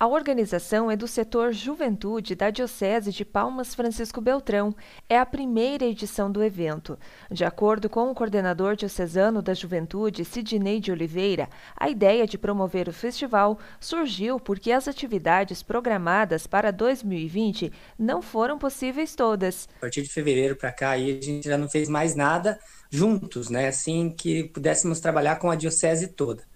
A organização é do setor Juventude da Diocese de Palmas Francisco Beltrão. É a primeira edição do evento. De acordo com o coordenador diocesano da Juventude, Sidney de Oliveira, a ideia de promover o festival surgiu porque as atividades programadas para 2020 não foram possíveis todas. A partir de fevereiro para cá, aí, a gente já não fez mais nada juntos, né? Assim que pudéssemos trabalhar com a diocese toda.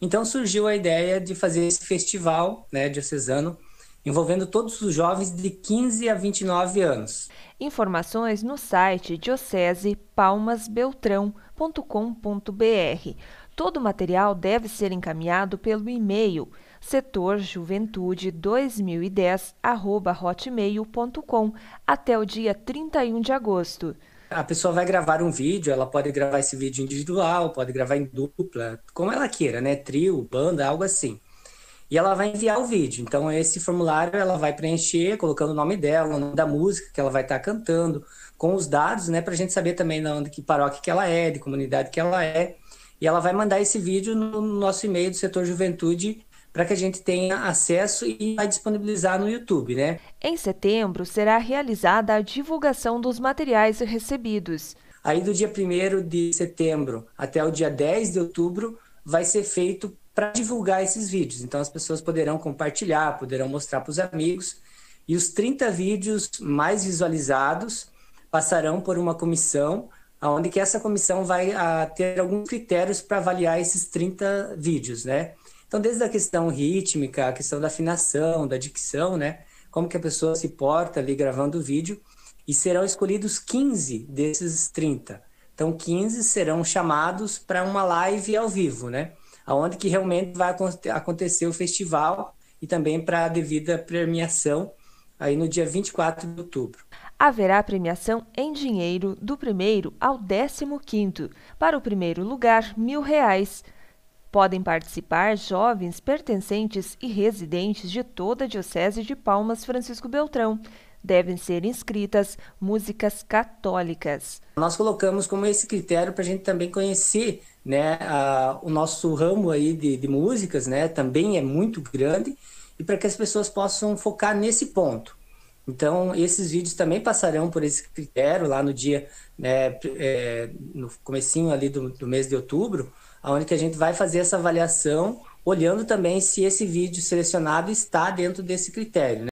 Então surgiu a ideia de fazer esse festival né, diocesano envolvendo todos os jovens de 15 a 29 anos. Informações no site diocesepalmasbeltrão.com.br. Todo o material deve ser encaminhado pelo e-mail setorjuventude2010@hotmail.com até o dia 31 de agosto. A pessoa vai gravar um vídeo, ela pode gravar esse vídeo individual, pode gravar em dupla, como ela queira, né? Trio, banda, algo assim. E ela vai enviar o vídeo. Então, esse formulário ela vai preencher, colocando o nome dela, o nome da música que ela vai estar cantando, com os dados, né? Para a gente saber também de onde que paróquia que ela é, de comunidade que ela é. E ela vai mandar esse vídeo no nosso e-mail do setor juventude para que a gente tenha acesso e vai disponibilizar no YouTube, né? Em setembro será realizada a divulgação dos materiais recebidos. Aí do dia 1 de setembro até o dia 10 de outubro vai ser feito para divulgar esses vídeos. Então as pessoas poderão compartilhar, poderão mostrar para os amigos e os 30 vídeos mais visualizados passarão por uma comissão onde que essa comissão vai a, ah, ter alguns critérios para avaliar esses 30 vídeos, né? Então, desde a questão rítmica, a questão da afinação, da dicção, né? Como que a pessoa se porta ali gravando o vídeo, e serão escolhidos 15 desses 30. Então, 15 serão chamados para uma live ao vivo, né? Onde que realmente vai acontecer o festival e também para a devida premiação aí no dia 24 de outubro. Haverá premiação em dinheiro do primeiro ao décimo quinto. Para o primeiro lugar, mil reais. Podem participar jovens pertencentes e residentes de toda a Diocese de Palmas Francisco Beltrão. Devem ser inscritas músicas católicas. Nós colocamos como esse critério para a gente também conhecer né, a, o nosso ramo aí de, de músicas, né, também é muito grande, e para que as pessoas possam focar nesse ponto. Então, esses vídeos também passarão por esse critério lá no dia, né, é, no comecinho ali do, do mês de outubro, onde que a gente vai fazer essa avaliação, olhando também se esse vídeo selecionado está dentro desse critério. Né?